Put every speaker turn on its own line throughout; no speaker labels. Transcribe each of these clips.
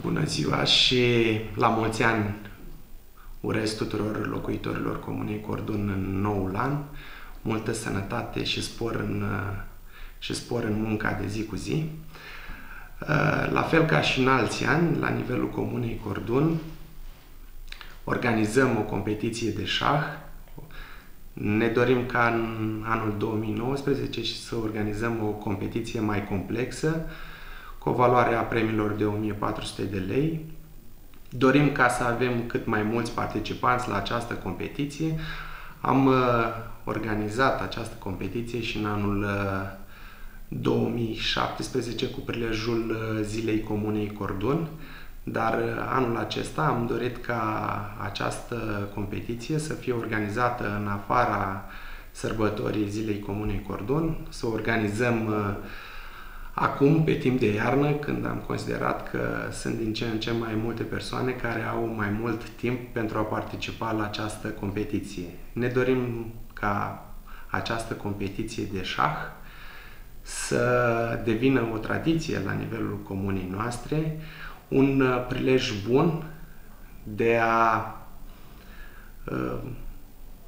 Bună ziua și la mulți ani urez tuturor locuitorilor Comunei Cordun în noul an, multă sănătate și spor în, și spor în munca de zi cu zi. La fel ca și în alți ani, la nivelul Comunei Cordun, organizăm o competiție de șah. Ne dorim ca în anul 2019 și să organizăm o competiție mai complexă, cu o valoare a premiilor de 1400 de lei. Dorim ca să avem cât mai mulți participanți la această competiție. Am uh, organizat această competiție și în anul uh, 2017 cu prilejul uh, Zilei Comunei Cordon, dar uh, anul acesta am dorit ca această competiție să fie organizată în afara sărbătorii Zilei Comunei Cordon, să organizăm uh, Acum, pe timp de iarnă, când am considerat că sunt din ce în ce mai multe persoane care au mai mult timp pentru a participa la această competiție. Ne dorim ca această competiție de șah să devină o tradiție la nivelul comunii noastre, un prilej bun de a,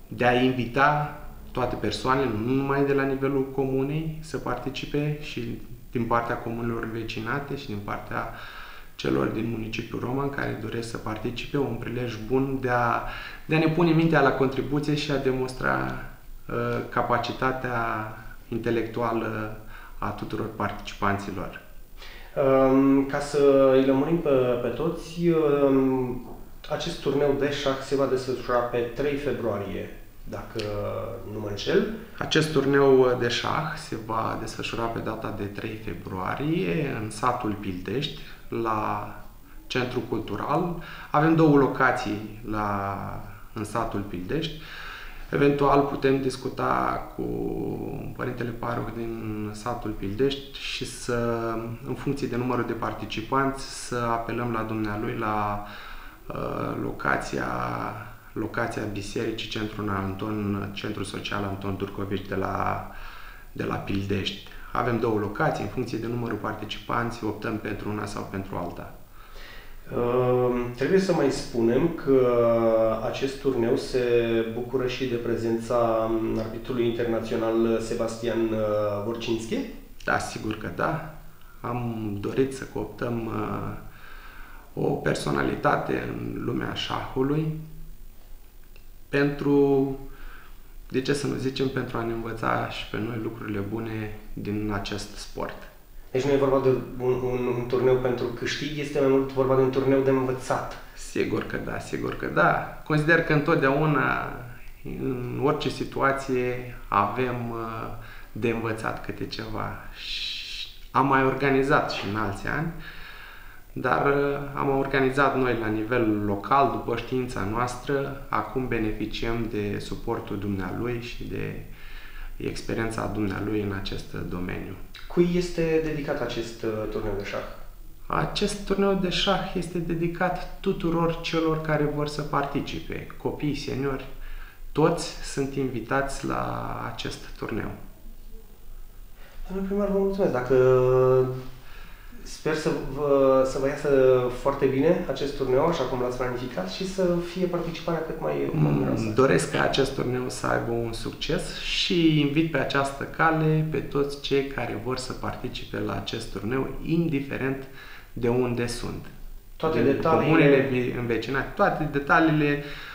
de a invita toate persoanele, nu numai de la nivelul comunei, să participe și din partea comunelor vecinate și din partea celor din municipiul Roman care doresc să participe, un prilej bun de a, de a ne pune mintea la contribuție și a demonstra uh, capacitatea intelectuală a tuturor participanților.
Um, ca să îi lămurim pe, pe toți, um, acest turneu de șah se va desfășura pe 3 februarie dacă nu mă înșel.
Acest turneu de șah se va desfășura pe data de 3 februarie în satul Pildești, la Centru Cultural. Avem două locații la, în satul Pildești. Eventual putem discuta cu Părintele Paroh din satul Pildești și să, în funcție de numărul de participanți, să apelăm la dumnealui la uh, locația locația Bisericii Centrul Anton, Centrul Social Anton Turcovici de la, de la Pildești. Avem două locații, în funcție de numărul participanți, optăm pentru una sau pentru alta.
Uh, trebuie să mai spunem că acest turneu se bucură și de prezența arbitrului internațional Sebastian Vorcinski?
Da, sigur că da. Am dorit să cooptăm uh, o personalitate în lumea șahului, pentru, de ce să nu zicem, pentru a ne învăța și pe noi lucrurile bune din acest sport.
Deci nu e vorba de un, un, un turneu pentru câștig, este mai mult vorba de un turneu de învățat.
Sigur că da, sigur că da. Consider că întotdeauna, în orice situație, avem uh, de învățat câte ceva. Și am mai organizat și în alți ani dar uh, am organizat noi la nivel local, după știința noastră, acum beneficiem de suportul dumnealui și de experiența dumnealui în acest domeniu.
Cui este dedicat acest uh, turneu de șah?
Acest turneu de șah este dedicat tuturor celor care vor să participe, copii, seniori, toți sunt invitați la acest turneu.
Domnul primar, vă mulțumesc. Dacă Sper să vă, să vă iasă foarte bine acest turneu, așa cum l-ați planificat, și să fie participarea cât mai numeroasă.
Doresc ca acest turneu să aibă un succes și invit pe această cale pe toți cei care vor să participe la acest turneu, indiferent de unde sunt.
Toate detaliile... Comunele
învecinate, toate detaliile pot, uh,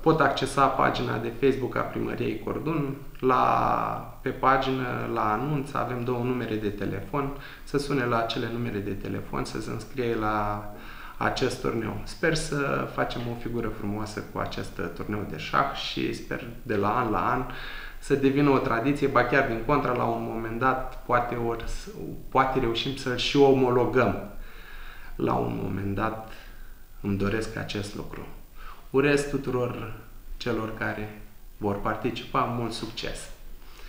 pot accesa pagina de Facebook a Primăriei Cordun. La, pe pagină, la anunț, avem două numere de telefon. Să sune la acele numere de telefon, să se înscrie la acest turneu. Sper să facem o figură frumoasă cu acest turneu de șah și sper de la an la an să devină o tradiție, ba chiar din contra, la un moment dat, poate, ori, poate reușim să-l și omologăm. La un moment dat îmi doresc acest lucru. Urez tuturor celor care vor participa mult succes.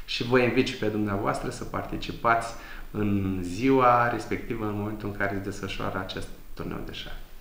Și vă invit și pe dumneavoastră să participați în ziua respectivă, în momentul în care se desfășoară acest turneu de șah.